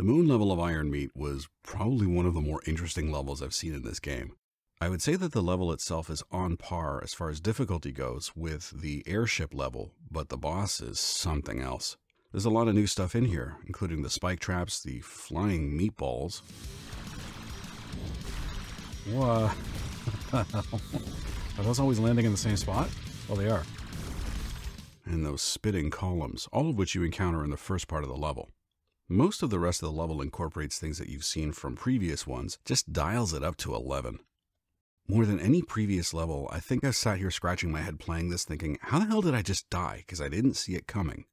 The moon level of Iron Meat was probably one of the more interesting levels I've seen in this game. I would say that the level itself is on par as far as difficulty goes with the airship level, but the boss is something else. There's a lot of new stuff in here, including the spike traps, the flying meatballs. What? Are those always landing in the same spot? Well, they are. And those spitting columns, all of which you encounter in the first part of the level. Most of the rest of the level incorporates things that you've seen from previous ones, just dials it up to 11. More than any previous level, I think I sat here scratching my head playing this thinking, how the hell did I just die? Because I didn't see it coming.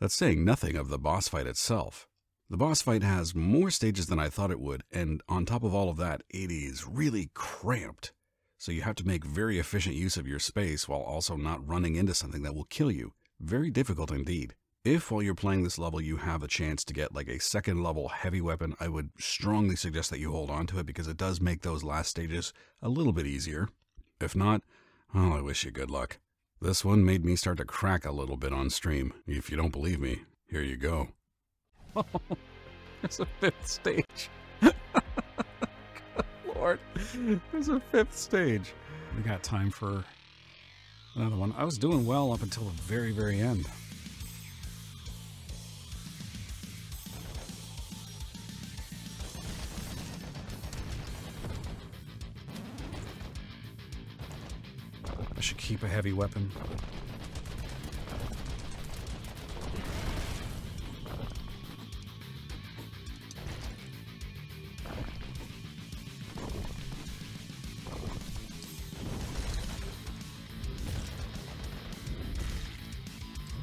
That's saying nothing of the boss fight itself. The boss fight has more stages than I thought it would, and on top of all of that, it is really cramped. So you have to make very efficient use of your space while also not running into something that will kill you. Very difficult indeed. If while you're playing this level you have a chance to get like a second level heavy weapon, I would strongly suggest that you hold on to it because it does make those last stages a little bit easier. If not, well, I wish you good luck. This one made me start to crack a little bit on stream. If you don't believe me, here you go. Oh, There's a fifth stage. Good Lord. There's a fifth stage. We got time for another one. I was doing well up until the very, very end. I should keep a heavy weapon.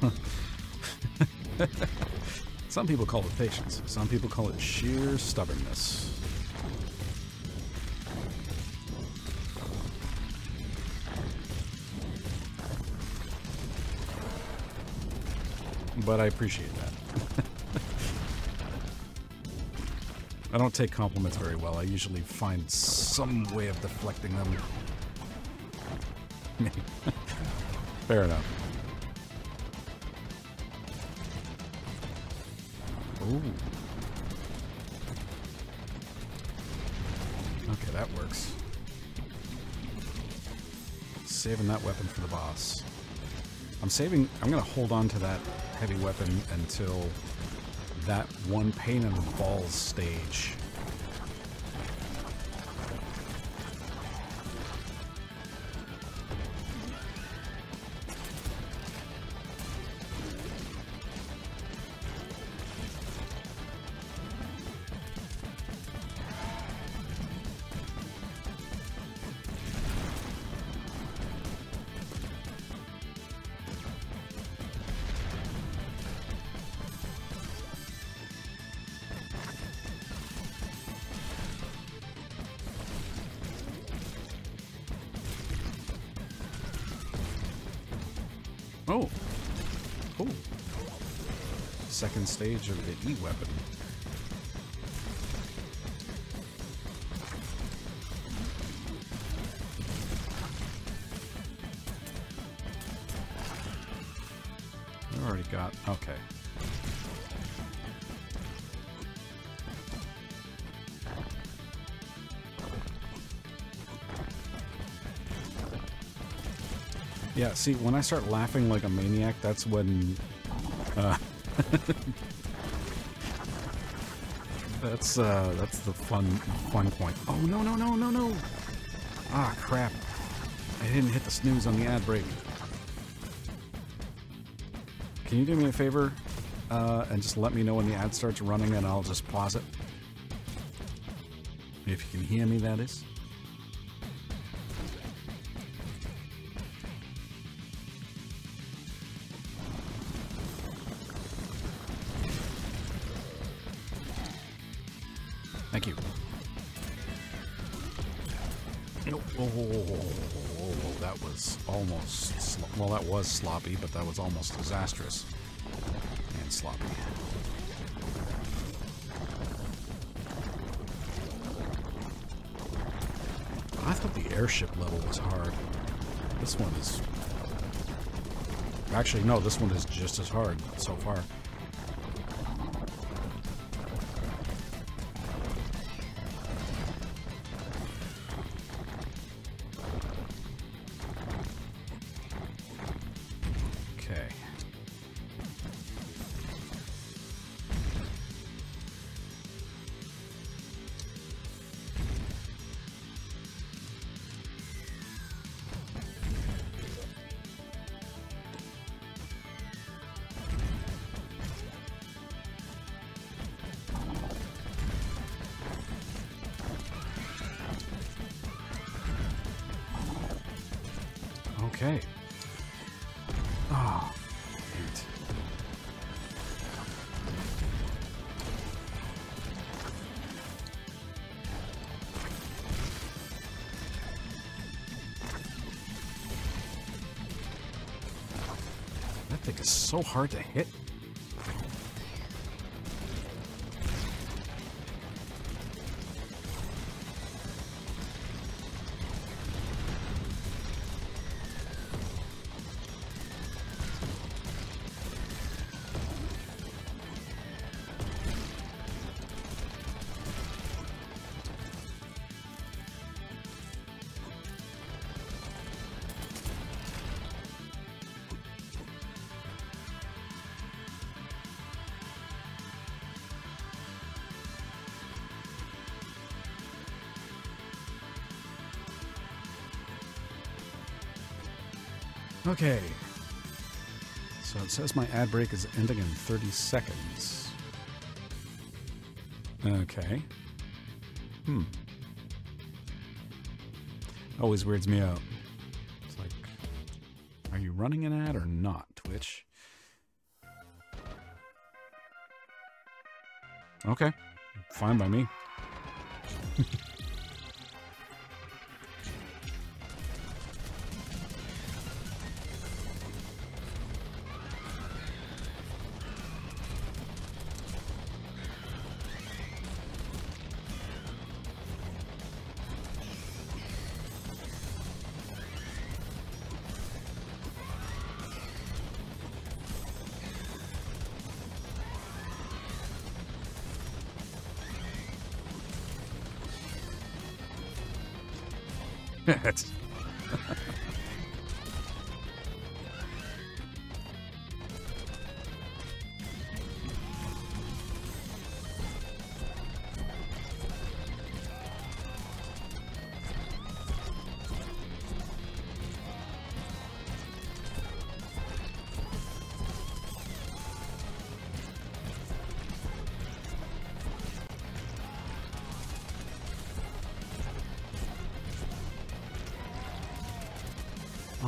Some people call it patience. Some people call it sheer stubbornness. But I appreciate that. I don't take compliments very well. I usually find some way of deflecting them. Fair enough. Ooh. Okay, that works. Saving that weapon for the boss. I'm saving... I'm going to hold on to that heavy weapon until that one pain in the balls stage. Oh. Oh. Second stage of the E-weapon. Already got... Okay. Yeah, see, when I start laughing like a maniac, that's when... Uh, that's, uh, that's the fun, fun point. Oh, no, no, no, no, no! Ah, crap. I didn't hit the snooze on the ad break. Can you do me a favor uh, and just let me know when the ad starts running and I'll just pause it? If you can hear me, that is. Thank you. Nope. Whoa, whoa, whoa, whoa, whoa, whoa, that was almost, well, that was sloppy, but that was almost disastrous. And sloppy. I thought the airship level was hard. This one is... Actually, no, this one is just as hard so far. Okay. Ah, oh, it. That thing is so hard to hit. Okay. So it says my ad break is ending in 30 seconds. Okay. Hmm. Always weirds me out. It's like, are you running an ad or not, Twitch? Okay. Fine by me. That's-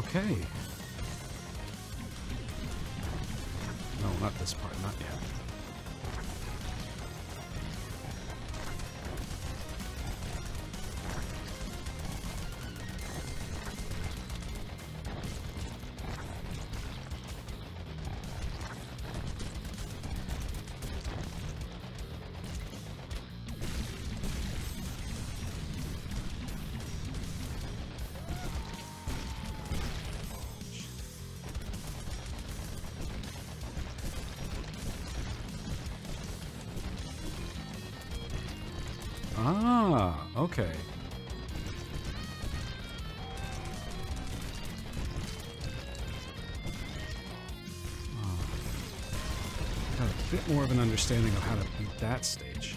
Okay. No, not this part, not yet. Ah, okay. Ah. Got a bit more of an understanding of how to beat that stage.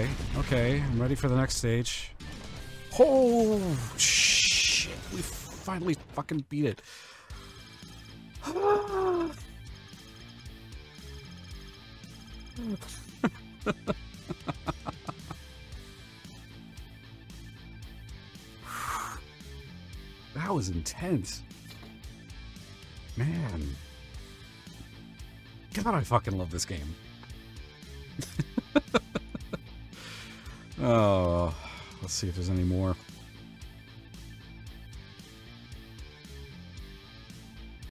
Okay, okay, I'm ready for the next stage. Oh, shit. We finally fucking beat it. that was intense. Man. God, I fucking love this game. oh, let's see if there's any more.